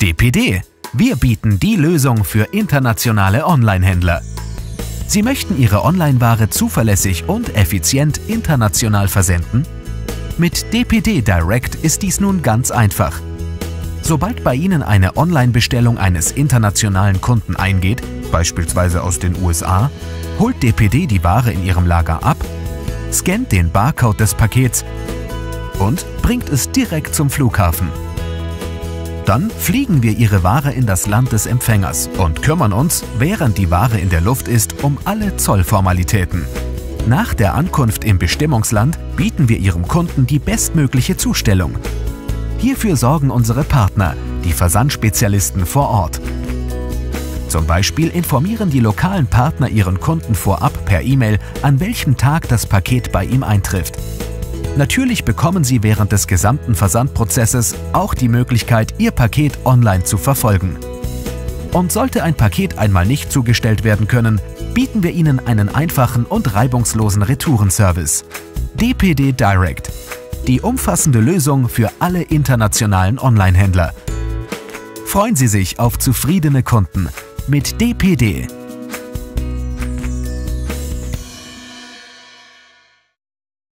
DPD. Wir bieten die Lösung für internationale Online-Händler. Sie möchten Ihre Online-Ware zuverlässig und effizient international versenden? Mit DPD Direct ist dies nun ganz einfach. Sobald bei Ihnen eine Online-Bestellung eines internationalen Kunden eingeht, beispielsweise aus den USA, holt DPD die Ware in Ihrem Lager ab, scannt den Barcode des Pakets und bringt es direkt zum Flughafen. Dann fliegen wir Ihre Ware in das Land des Empfängers und kümmern uns, während die Ware in der Luft ist, um alle Zollformalitäten. Nach der Ankunft im Bestimmungsland bieten wir Ihrem Kunden die bestmögliche Zustellung. Hierfür sorgen unsere Partner, die Versandspezialisten vor Ort. Zum Beispiel informieren die lokalen Partner ihren Kunden vorab per E-Mail, an welchem Tag das Paket bei ihm eintrifft. Natürlich bekommen Sie während des gesamten Versandprozesses auch die Möglichkeit, Ihr Paket online zu verfolgen. Und sollte ein Paket einmal nicht zugestellt werden können, bieten wir Ihnen einen einfachen und reibungslosen Retourenservice. DPD Direct. Die umfassende Lösung für alle internationalen Online-Händler. Freuen Sie sich auf zufriedene Kunden mit DPD.